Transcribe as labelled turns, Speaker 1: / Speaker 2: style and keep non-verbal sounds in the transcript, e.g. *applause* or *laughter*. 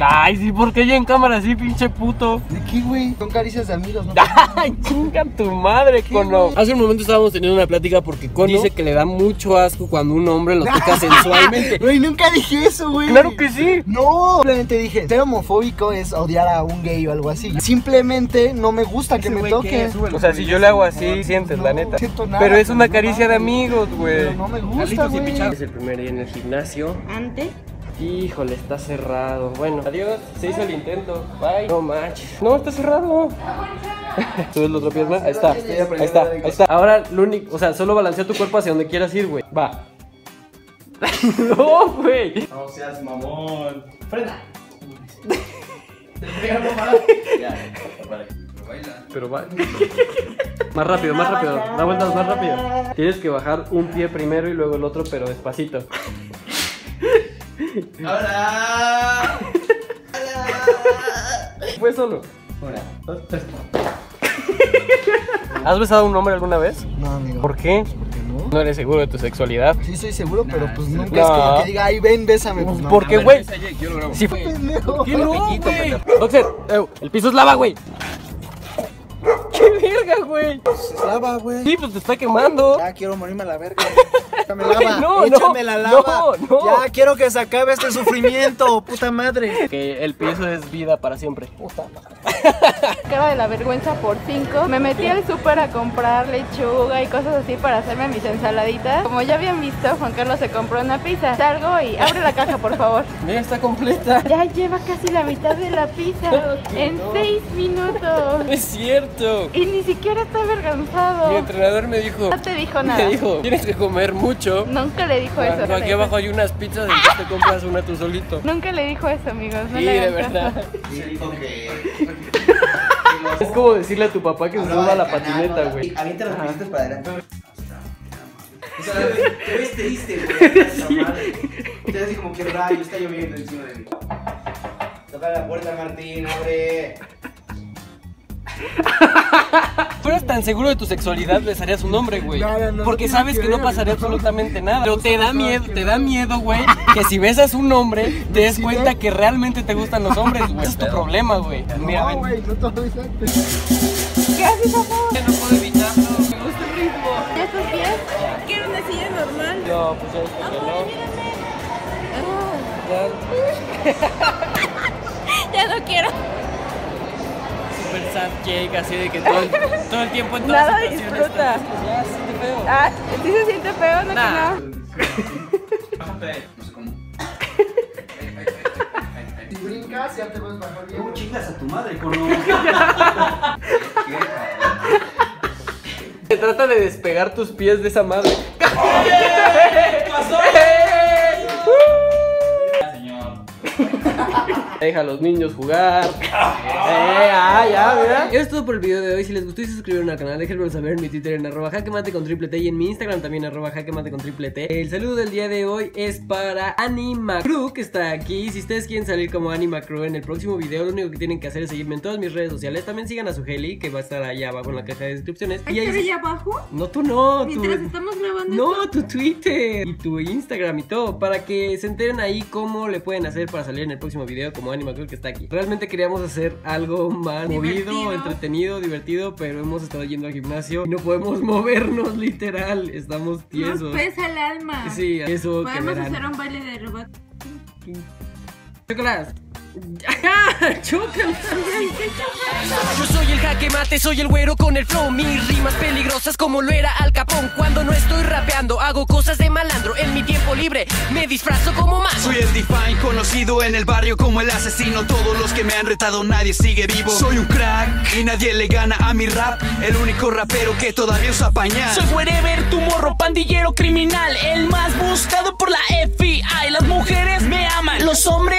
Speaker 1: Ay, sí, porque ella en cámara así, pinche puto.
Speaker 2: ¿De qué, güey? Son caricias de amigos, ¿no?
Speaker 1: Ay, chinga tu madre, Cono. Hace un momento estábamos teniendo una plática porque Cono dice que le da mucho asco cuando un hombre lo toca *laughs* sensualmente.
Speaker 2: Güey, nunca dije eso, güey.
Speaker 1: Claro que sí.
Speaker 2: No, simplemente dije, ser homofóbico es odiar a un gay o algo así. Simplemente no me gusta que me toque.
Speaker 1: O sea, si yo le hago así, sientes, la neta.
Speaker 2: siento nada,
Speaker 1: Pero es una
Speaker 2: no
Speaker 1: caricia de amigos, güey.
Speaker 2: Pero no me gusta, güey.
Speaker 1: Es el primer día en el gimnasio.
Speaker 3: Antes.
Speaker 1: Híjole, está cerrado. Bueno, adiós. Se hizo el intento. Bye. No manches. No, está cerrado. *laughs* ¿Subes la otra pierna? Ahí está. Ahí está. Ahí está. Ahora, lo único. O sea, solo balancea tu cuerpo hacia donde quieras ir, güey. Va. *laughs* no, güey.
Speaker 4: No seas mamón. Frena. *laughs* Te pega nomás. Ya, vale.
Speaker 1: Pero va. Más rápido, más rápido. Da vueltas más rápido. Tienes que bajar un pie primero y luego el otro, pero despacito.
Speaker 4: ¡Hola!
Speaker 1: Fue solo.
Speaker 4: Una, dos, tres.
Speaker 1: ¿Has besado a un hombre alguna vez?
Speaker 2: No, amigo.
Speaker 1: ¿Por qué?
Speaker 2: ¿Por qué no?
Speaker 1: No eres seguro de tu sexualidad.
Speaker 2: Sí, estoy seguro, pero pues nunca
Speaker 1: No.
Speaker 2: es como que diga, ay, ven, bésame. Pues no.
Speaker 1: Güey. Sí,
Speaker 2: Pendejo.
Speaker 1: ¿Qué no, güey? Eh, el piso es lava, güey. *laughs* ¡Qué verga, güey!
Speaker 2: Es lava, güey.
Speaker 1: Sí, pues te está quemando.
Speaker 2: Ya quiero morirme a la verga. Échame lava.
Speaker 1: No, no,
Speaker 2: Échame la lava.
Speaker 1: no, no.
Speaker 2: Ya quiero que se acabe este sufrimiento, puta madre.
Speaker 1: Que el piso es vida para siempre. *laughs*
Speaker 3: Cara de la vergüenza por 5. Me metí al súper a comprar lechuga y cosas así para hacerme mis ensaladitas. Como ya habían visto, Juan Carlos se compró una pizza. Salgo y abre la caja, por favor. *laughs*
Speaker 1: Mira, está completa.
Speaker 3: Ya lleva casi la mitad de la pizza en 6 minutos.
Speaker 1: No es cierto.
Speaker 3: Y ni siquiera está avergonzado.
Speaker 1: Mi entrenador me dijo.
Speaker 3: No te dijo nada.
Speaker 1: Me dijo, tienes que comer mucho.
Speaker 3: Nunca le dijo eso.
Speaker 1: Aquí- Aquí abajo hay unas pizzas, entonces te compras una tú solito.
Speaker 3: Nunca le dijo eso, amigos. No
Speaker 1: Sí,
Speaker 3: le
Speaker 1: de verdad.
Speaker 4: Sí, dijo que.
Speaker 1: Es como decirle a tu papá que se suba a la patineta, güey.
Speaker 4: Avienta los piecitos para adelante. O sea, te ves triste, güey. *laughs* Te ves así como que rayo, está lloviendo encima de mí. Toca la puerta, Martín, abre. *laughs*
Speaker 1: fueras tan seguro de tu sexualidad, besarías un hombre, güey.
Speaker 2: No, no, no,
Speaker 1: Porque
Speaker 2: no
Speaker 1: sabes que
Speaker 2: que
Speaker 1: no pasaría absolutamente nada. Pero te da miedo, te da miedo, güey, que si besas un hombre, *laughs* te des cuenta que realmente te gustan los hombres, güey. Ese es tu problema, güey. Mira,
Speaker 2: No, güey, no te.
Speaker 3: ¿Qué haces, amor?
Speaker 1: Ya no puedo evitarlo. Me gusta el ritmo.
Speaker 3: ¿Ya estás bien? Quiero una silla normal.
Speaker 1: No, pues ya está, ¿no? Ya, *laughs*
Speaker 3: Ya no quiero.
Speaker 1: Sad cake, así de que todo el, todo el tiempo en todas
Speaker 3: Nada
Speaker 1: las
Speaker 3: disfruta.
Speaker 1: pues, ya, sí, te feo.
Speaker 3: Ah, ¿sí se siente feo? No,
Speaker 1: Nah.
Speaker 3: que no.
Speaker 4: No sé cómo.
Speaker 2: Si brincas, ya te vas bajar bien.
Speaker 4: ¿Cómo chingas a tu madre, cono? *laughs*
Speaker 1: Se trata de despegar tus pies de esa madre. *laughs*
Speaker 4: pasó?
Speaker 1: Deja a los niños jugar. Eh, ah, ya, mira. Eso es todo por el video de hoy. Si les gustó y se suscribieron al canal, déjenmelo saber en mi Twitter en arroba jaquemate con triple T y en mi Instagram también arroba jaquemate con triple T. El saludo del día de hoy es para Anima Crew, que está aquí. Si ustedes quieren salir como Anima Crew en el próximo video, lo único que tienen que hacer es seguirme en todas mis redes sociales. También sigan a su Heli, que va a estar allá abajo en la caja de descripciones. Y ahí-
Speaker 3: allá abajo?
Speaker 1: No, tú no. tú-
Speaker 3: Mientras estamos grabando
Speaker 1: no, tu Twitter y tu Instagram y todo, para que se enteren ahí cómo le pueden hacer para salir en el próximo video como Anima Crew que está aquí. Realmente queríamos hacer algo más movido, entretenido, divertido, pero hemos estado yendo al gimnasio y no podemos *laughs* movernos literal, estamos tiesos.
Speaker 3: Nos pesa el alma.
Speaker 1: Sí, eso
Speaker 3: Podemos hacer un baile de robot.
Speaker 1: Chócalas. *laughs* Chócalas. Yo soy el jaque mate, soy el güero con el flow. Mis rimas peligrosas como lo era Al Capón. Cuando no estoy rapeando, hago cosas de malandro. En mi tiempo libre, me disfrazo como más.
Speaker 5: Soy el Define, conocido en el barrio como el asesino. Todos los que me han retado, nadie sigue vivo. Soy un crack y nadie le gana a mi rap. El único rapero que todavía usa pañal.
Speaker 6: Soy wherever, tu morro, pandillero criminal El más buscado por la FBI Las mujeres me aman, los hombres